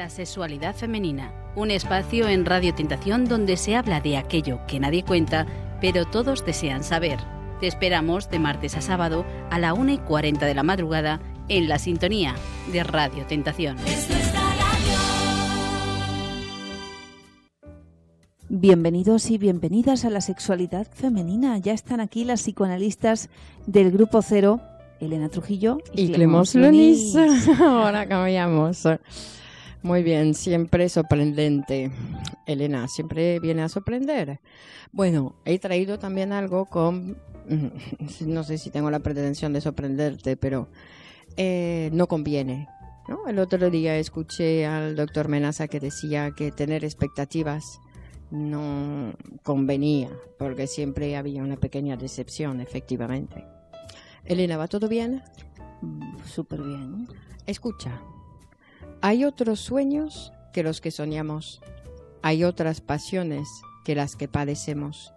La sexualidad femenina, un espacio en Radio Tentación donde se habla de aquello que nadie cuenta, pero todos desean saber. Te esperamos de martes a sábado a la 1 y 40 de la madrugada en la sintonía de Radio Tentación. Bienvenidos y bienvenidas a la sexualidad femenina. Ya están aquí las psicoanalistas del Grupo Cero, Elena Trujillo y, Clemos Lunis. Ahora cambiamos. Muy bien, siempre sorprendente. Elena, siempre viene a sorprender. Bueno, he traído también algo con, no sé si tengo la pretensión de sorprenderte, pero eh, no conviene. ¿no? El otro día escuché al doctor Menaza que decía que tener expectativas no convenía, porque siempre había una pequeña decepción, efectivamente. Elena, ¿va todo bien? Mm, súper bien. Escucha, hay otros sueños que los que soñamos, hay otras pasiones que las que padecemos.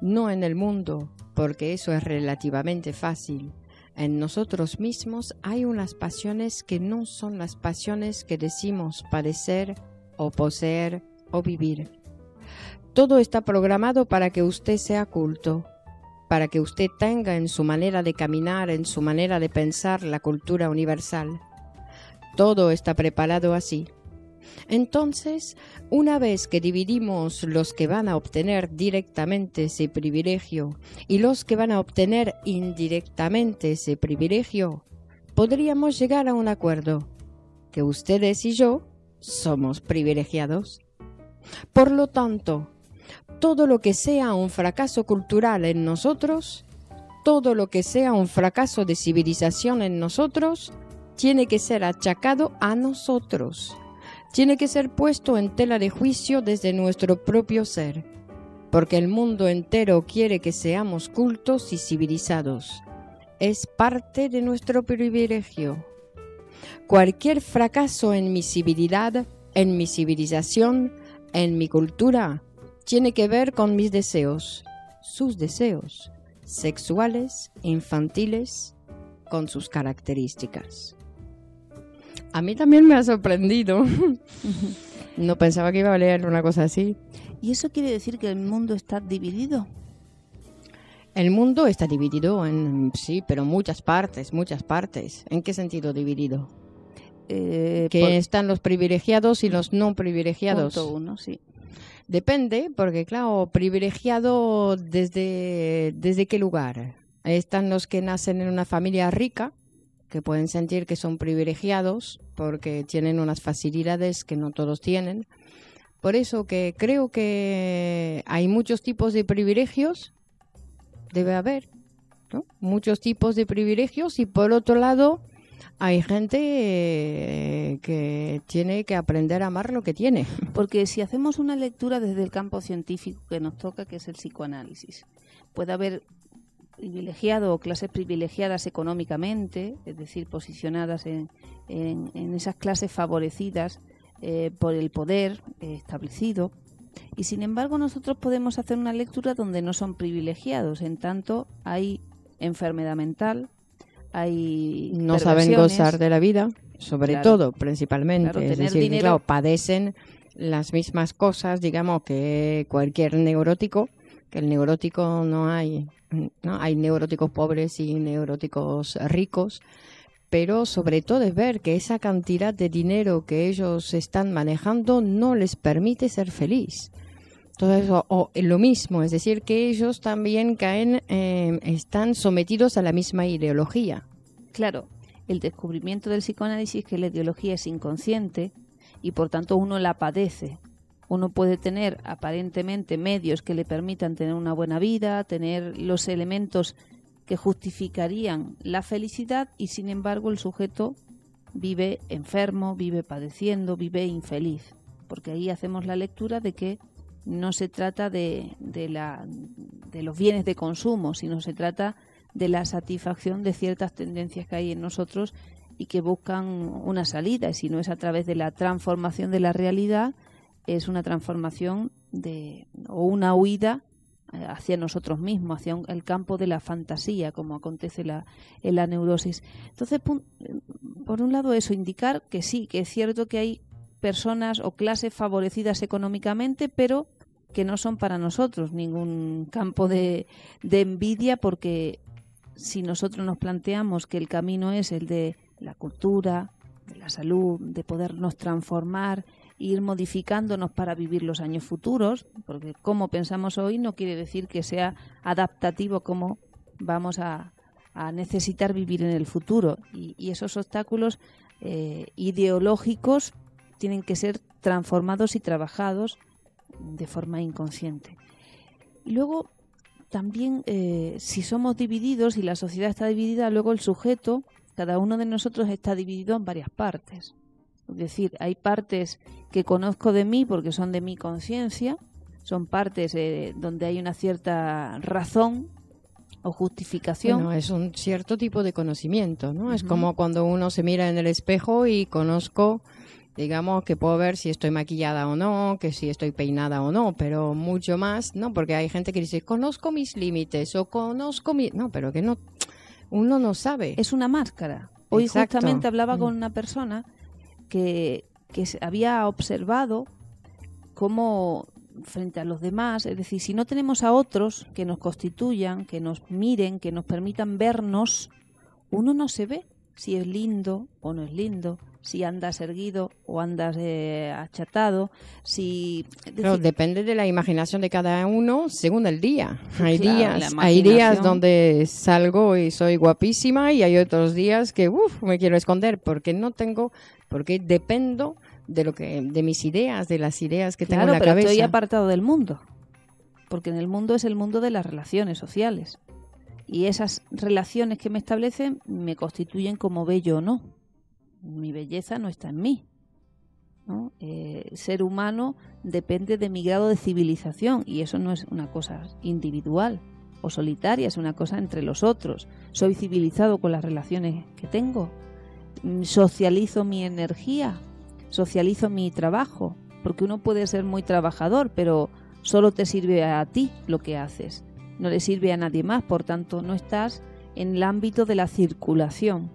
No en el mundo, porque eso es relativamente fácil. En nosotros mismos hay unas pasiones que no son las pasiones que decimos padecer o poseer o vivir. Todo está programado para que usted sea culto, para que usted tenga en su manera de caminar, en su manera de pensar la cultura universal. Todo está preparado así. Entonces, una vez que dividimos los que van a obtener directamente ese privilegio y los que van a obtener indirectamente ese privilegio, podríamos llegar a un acuerdo, que ustedes y yo somos privilegiados. Por lo tanto, todo lo que sea un fracaso cultural en nosotros, todo lo que sea un fracaso de civilización en nosotros, tiene que ser achacado a nosotros, tiene que ser puesto en tela de juicio desde nuestro propio ser, porque el mundo entero quiere que seamos cultos y civilizados. Es parte de nuestro privilegio. Cualquier fracaso en mi civilidad, en mi civilización, en mi cultura, tiene que ver con mis deseos, sus deseos, sexuales, infantiles, con sus características. A mí también me ha sorprendido. no pensaba que iba a leer una cosa así. ¿Y eso quiere decir que el mundo está dividido? El mundo está dividido en, sí, pero muchas partes, muchas partes. ¿En qué sentido dividido? Eh, que están los privilegiados y los no privilegiados. Punto uno, sí. Depende, porque claro, privilegiado desde, desde qué lugar. Están los que nacen en una familia rica, que pueden sentir que son privilegiados porque tienen unas facilidades que no todos tienen. Por eso que creo que hay muchos tipos de privilegios, debe haber, muchos tipos de privilegios y por otro lado hay gente eh, que tiene que aprender a amar lo que tiene. Porque si hacemos una lectura desde el campo científico que nos toca, que es el psicoanálisis, puede haber privilegiados o clases privilegiadas económicamente, es decir, posicionadas en, en, esas clases favorecidas eh, por el poder establecido. Y sin embargo, nosotros podemos hacer una lectura donde no son privilegiados, en tanto hay enfermedad mental, hay no saben gozar de la vida, sobre todo, principalmente, es decir, claro, padecen las mismas cosas, digamos, que cualquier neurótico, que el neurótico no hay, no hay neuróticos pobres y neuróticos ricos, pero sobre todo es ver que esa cantidad de dinero que ellos están manejando no les permite ser feliz. Todo eso, o lo mismo, es decir, que ellos también caen, eh, están sometidos a la misma ideología. Claro, el descubrimiento del psicoanálisis que la ideología es inconsciente y por tanto uno la padece. Uno puede tener aparentemente medios que le permitan tener una buena vida, tener los elementos que justificarían la felicidad y sin embargo el sujeto vive enfermo, vive padeciendo, vive infeliz. Porque ahí hacemos la lectura de que no se trata de, de, la, de los bienes de consumo, sino se trata de la satisfacción de ciertas tendencias que hay en nosotros y que buscan una salida. Y si no es a través de la transformación de la realidad, es una transformación de, o una huida eh, hacia nosotros mismos, hacia el campo de la fantasía, como acontece la, en la neurosis. Entonces, por un lado, eso, indicar que sí, que es cierto que hay personas o clases favorecidas económicamente, pero que no son para nosotros ningún campo de, de envidia porque si nosotros nos planteamos que el camino es el de la cultura, de la salud, de podernos transformar, ir modificándonos para vivir los años futuros, porque como pensamos hoy no quiere decir que sea adaptativo como vamos a, necesitar vivir en el futuro. Y, esos obstáculos eh, ideológicos tienen que ser transformados y trabajados de forma inconsciente. Y luego también eh, si somos divididos y la sociedad está dividida, luego el sujeto, cada uno de nosotros está dividido en varias partes. Es decir, hay partes que conozco de mí porque son de mi conciencia, son partes eh, donde hay una cierta razón o justificación. Bueno, es un cierto tipo de conocimiento, ¿no? Es como cuando uno se mira en el espejo y conozco, digamos, que puedo ver si estoy maquillada o no, que si estoy peinada o no, pero mucho más, ¿no? Porque hay gente que dice, conozco mis límites o conozco mi... No, pero que no, uno no sabe. Es una máscara. Hoy justamente hablaba con mm. una persona que, que había observado cómo frente a los demás, es decir, si no tenemos a otros que nos constituyan, que nos miren, que nos permitan vernos, uno no se ve si es lindo o no es lindo, si andas erguido o andas eh, achatado, si... Pero depende de la imaginación de cada uno según el día. Hay días, hay días donde salgo y soy guapísima y hay otros días que uf, me quiero esconder porque no tengo, porque dependo de lo que de mis ideas, de las ideas que tengo en la pero cabeza. estoy apartado del mundo. Porque en el mundo es el mundo de las relaciones sociales. Y esas relaciones que me establecen me constituyen como bello o no. Mi belleza no está en mí. Eh, ser humano depende de mi grado de civilización y eso no es una cosa individual o solitaria, es una cosa entre los otros. Soy civilizado con las relaciones que tengo. Socializo mi energía socializo mi trabajo, porque uno puede ser muy trabajador, pero solo te sirve a ti lo que haces, no le sirve a nadie más, por tanto no estás en el ámbito de la circulación,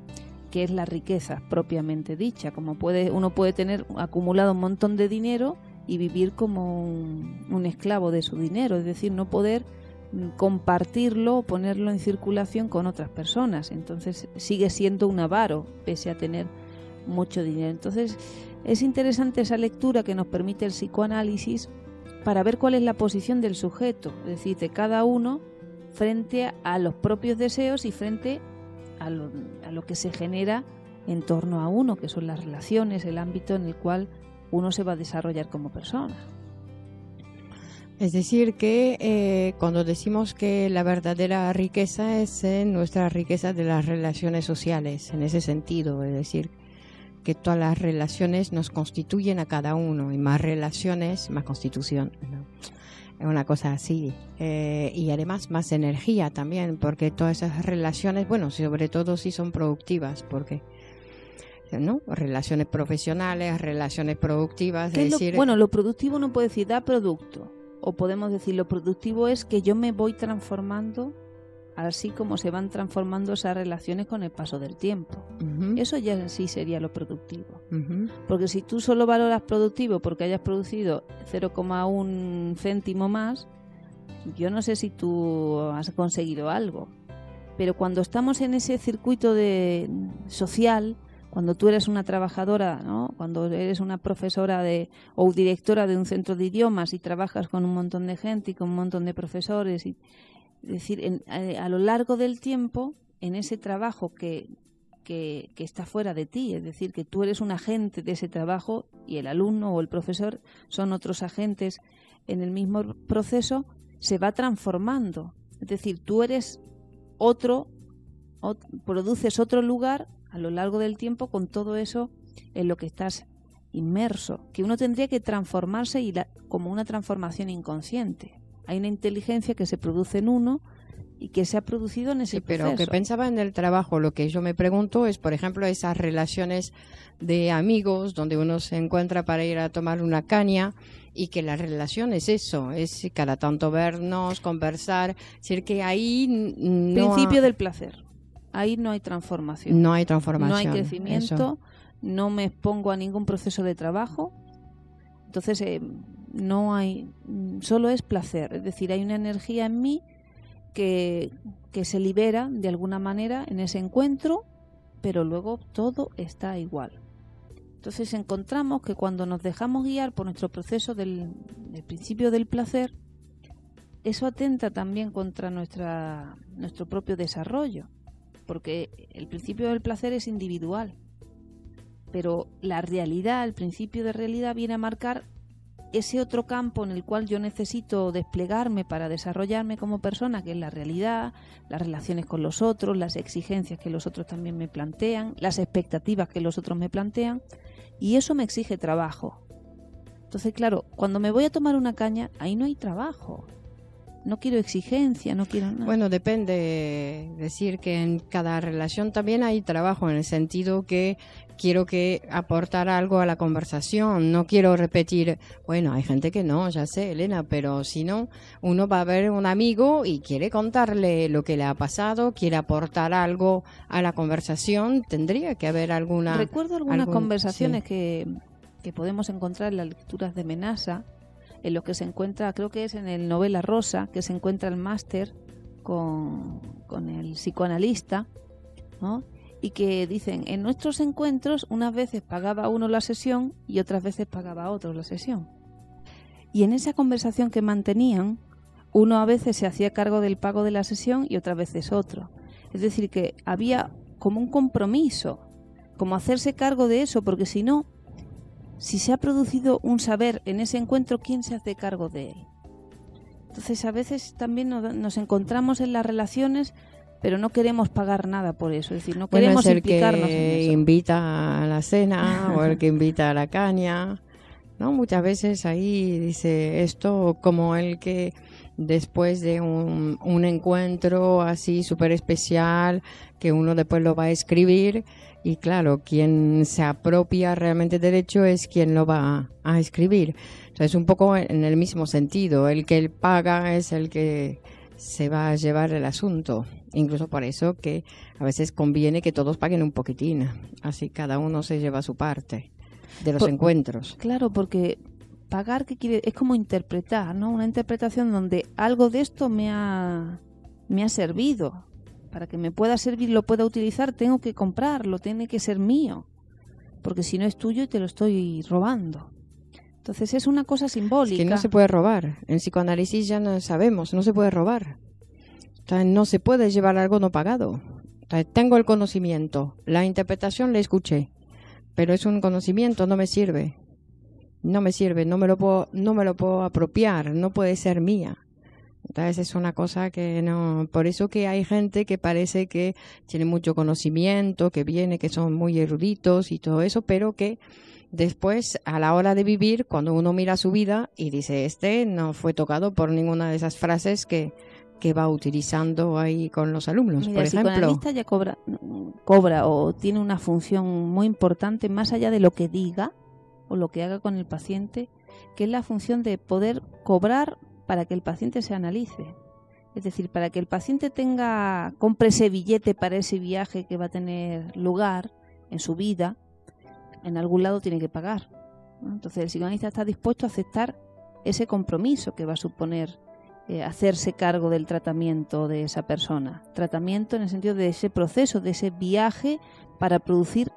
que es la riqueza propiamente dicha, como puede uno puede tener acumulado un montón de dinero y vivir como un, esclavo de su dinero, es decir, no poder mm, compartirlo o ponerlo en circulación con otras personas. Entonces sigue siendo un avaro, pese a tener mucho dinero. Entonces es interesante esa lectura que nos permite el psicoanálisis para ver cuál es la posición del sujeto, es decir, de cada uno frente a los propios deseos y frente a lo, que se genera en torno a uno, que son las relaciones, el ámbito en el cual uno se va a desarrollar como persona. Es decir, que eh, cuando decimos que la verdadera riqueza es nuestra riqueza de las relaciones sociales, en ese sentido, es decir, que todas las relaciones nos constituyen a cada uno y más relaciones, más constitución. Es una cosa así. Eh, y además más energía también, porque todas esas relaciones, bueno, sobre todo si son productivas, porque... ¿no? Relaciones profesionales, relaciones productivas. Es decir, bueno, lo productivo no puede decir da producto. O podemos decir lo productivo es que yo me voy transformando así como se van transformando esas relaciones con el paso del tiempo. Eso ya en sí sería lo productivo. Porque si tú solo valoras productivo porque hayas producido 0,1 céntimo más, yo no sé si tú has conseguido algo. Pero cuando estamos en ese circuito de social, cuando tú eres una trabajadora, ¿no? cuando eres una profesora de, o directora de un centro de idiomas y trabajas con un montón de gente y con un montón de profesores y, es decir, eh, a, lo largo del tiempo, en ese trabajo que, que, está fuera de ti, es decir, que tú eres un agente de ese trabajo y el alumno o el profesor son otros agentes en el mismo proceso, se va transformando. Es decir, tú eres otro, produces otro lugar a lo largo del tiempo con todo eso en lo que estás inmerso, que uno tendría que transformarse y como una transformación inconsciente. Hay una inteligencia que se produce en uno y que se ha producido en ese sí, pero que pensaba en el trabajo, lo que yo me pregunto es, por ejemplo, esas relaciones de amigos donde uno se encuentra para ir a tomar una caña y que la relación es eso, es cada tanto vernos, conversar, es decir que ahí no principio del placer. Ahí no hay transformación. No hay transformación. No hay crecimiento, no me expongo a ningún proceso de trabajo. Entonces, eh, no hay, solo es placer, es decir, hay una energía en mí que, que se libera de alguna manera en ese encuentro, pero luego todo está igual. Entonces encontramos que cuando nos dejamos guiar por nuestro proceso del, del principio del placer, eso atenta también contra nuestra, nuestro propio desarrollo, porque el principio del placer es individual, pero la realidad, el principio de realidad viene a marcar ese otro campo en el cual yo necesito desplegarme para desarrollarme como persona, que es la realidad, las relaciones con los otros, las exigencias que los otros también me plantean, las expectativas que los otros me plantean, y eso me exige trabajo. Entonces, claro, cuando me voy a tomar una caña, ahí no hay trabajo no quiero exigencia, no quiero nada. Bueno, depende. Decir que en cada relación también hay trabajo en el sentido que quiero que aportar algo a la conversación. No quiero repetir, bueno, hay gente que no, ya sé, Elena, pero si no, uno va a ver un amigo y quiere contarle lo que le ha pasado, quiere aportar algo a la conversación, tendría que haber alguna. Recuerdo algunas conversaciones que, que podemos encontrar en las lecturas de Menasa en lo que se encuentra, creo que es en el Novela Rosa, que se encuentra el máster con, con el psicoanalista, ¿no? y que dicen, en nuestros encuentros unas veces pagaba uno la sesión y otras veces pagaba otro la sesión. Y en esa conversación que mantenían, uno a veces se hacía cargo del pago de la sesión y otras veces otro. Es decir, que había como un compromiso, como hacerse cargo de eso, porque si no, si se ha producido un saber en ese encuentro, ¿quién se hace cargo de él? Entonces a veces también nos encontramos en las relaciones pero no queremos pagar nada por eso, es decir, no queremos bueno, el que invita a la cena o el que invita a la caña, ¿no? Muchas veces ahí dice esto como el que después de un, un encuentro así súper especial que uno después lo va a escribir y claro, quien se apropia realmente derecho es quien lo va a escribir. Entonces, un poco en el mismo sentido, el que paga es el que se va a llevar el asunto. Incluso por eso que a veces conviene que todos paguen un poquitín, así cada uno se lleva su parte de los encuentros. Claro, porque pagar que quiere es como interpretar, ¿no? Una interpretación donde algo de esto me ha me ha servido, para que me pueda servir, lo pueda utilizar, tengo que comprarlo, tiene que ser mío. Porque si no es tuyo y te lo estoy robando. Entonces es una cosa simbólica. que no se puede robar. En psicoanálisis ya no sabemos, no se puede robar. no se puede llevar algo no pagado. tengo el conocimiento, la interpretación la escuché, pero es un conocimiento, no me sirve. No me sirve, no me lo puedo, no me lo puedo apropiar, no puede ser mía. Entonces es una cosa que no, por eso que hay gente que parece que tiene mucho conocimiento, que viene, que son muy eruditos y todo eso, pero que después a la hora de vivir, cuando uno mira su vida y dice, este no fue tocado por ninguna de esas frases que, que va utilizando ahí con los alumnos, por ejemplo. El psicoanalista ya cobra, cobra o tiene una función muy importante más allá de lo que diga o lo que haga con el paciente, que es la función de poder cobrar para que el paciente se analice. Es decir, para que el paciente tenga, compre ese billete para ese viaje que va a tener lugar en su vida, en algún lado tiene que pagar. Entonces el psicoanalista está dispuesto a aceptar ese compromiso que va a suponer eh, hacerse cargo del tratamiento de esa persona. Tratamiento en el sentido de ese proceso, de ese viaje para producir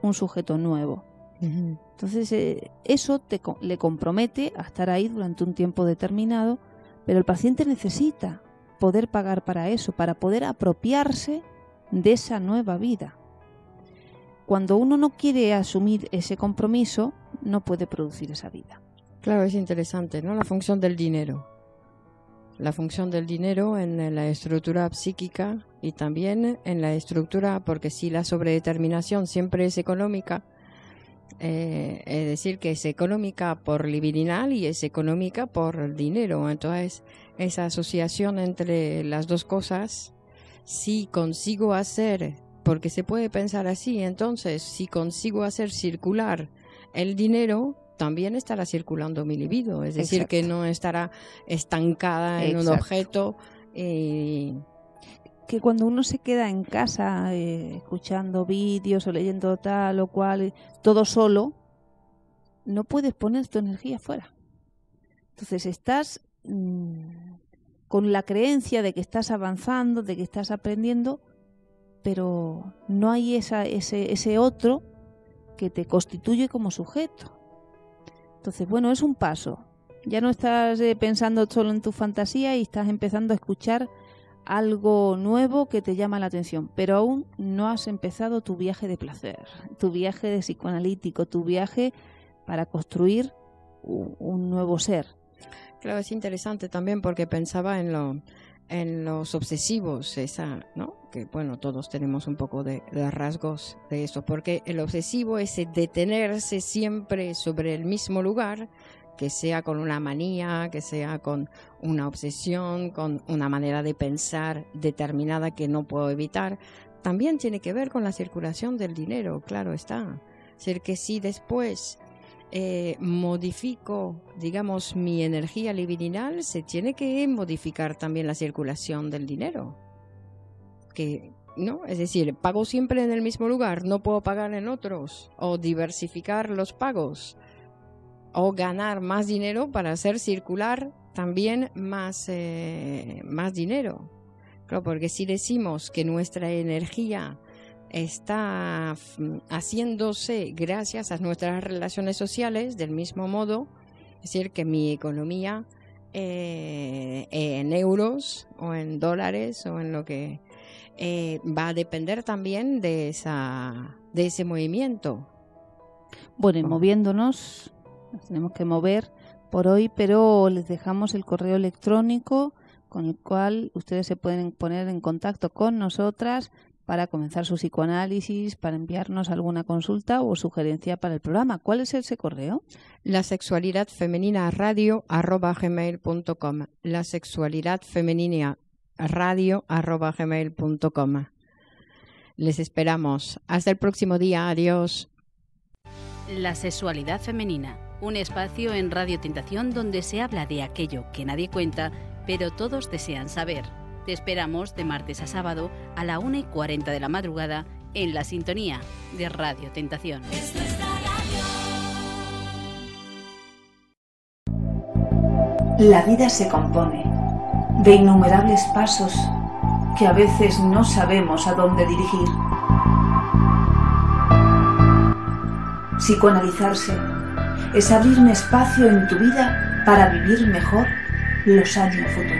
un sujeto nuevo. Entonces, eh, eso te, le compromete a estar ahí durante un tiempo determinado, pero el paciente necesita poder pagar para eso, para poder apropiarse de esa nueva vida. Cuando uno no quiere asumir ese compromiso, no puede producir esa vida. Claro, es interesante, ¿no? La función del dinero. La función del dinero en la estructura psíquica y también en la estructura, porque si la sobredeterminación siempre es económica, eh, es decir, que es económica por libidinal y es económica por dinero. Entonces, esa asociación entre las dos cosas, si consigo hacer, porque se puede pensar así, entonces, si consigo hacer circular el dinero, también estará circulando mi libido, es decir, que no estará estancada en un objeto. Que cuando uno se queda en casa eh, escuchando vídeos o leyendo tal o cual, todo solo, no puedes poner tu energía fuera. Entonces estás mm, con la creencia de que estás avanzando, de que estás aprendiendo, pero no hay esa, ese, ese otro que te constituye como sujeto. Entonces, bueno, es un paso. Ya no estás eh, pensando solo en tu fantasía y estás empezando a escuchar algo nuevo que te llama la atención, pero aún no has empezado tu viaje de placer, tu viaje de psicoanalítico, tu viaje para construir un nuevo ser. Claro, es interesante también porque pensaba en lo en los obsesivos, esa, ¿no? Que bueno, todos tenemos un poco de, rasgos de eso, porque el obsesivo es detenerse siempre sobre el mismo lugar, que sea con una manía, que sea con una obsesión, con una manera de pensar determinada que no puedo evitar, también tiene que ver con la circulación del dinero, claro está. Es decir, que si después eh, modifico, digamos, mi energía libidinal, se tiene que modificar también la circulación del dinero. Que, ¿no? Es decir, pago siempre en el mismo lugar, no puedo pagar en otros, o diversificar los pagos, o ganar más dinero para hacer circular también más, eh, más dinero. Claro, porque si decimos que nuestra energía está haciéndose gracias a nuestras relaciones sociales del mismo modo, es decir, que mi economía eh, en euros o en dólares o en lo que eh, va a depender también de esa de ese movimiento. Bueno, y moviéndonos, nos tenemos que mover por hoy, pero les dejamos el correo electrónico con el cual ustedes se pueden poner en contacto con nosotras para comenzar su psicoanálisis, para enviarnos alguna consulta o sugerencia para el programa. ¿Cuál es ese correo? La sexualidad femenina radio arroba gmail.com. La sexualidad femenina radio arroba gmail.com. Les esperamos. Hasta el próximo día. Adiós. La sexualidad femenina, un espacio en Radio Tentación donde se habla de aquello que nadie cuenta, pero todos desean saber. Te esperamos de martes a sábado a la 1 y 40 de la madrugada en la sintonía de Radio Tentación. La vida se compone de innumerables pasos que a veces no sabemos a dónde dirigir. Psicoanalizarse es abrir un espacio en tu vida para vivir mejor los años futuros.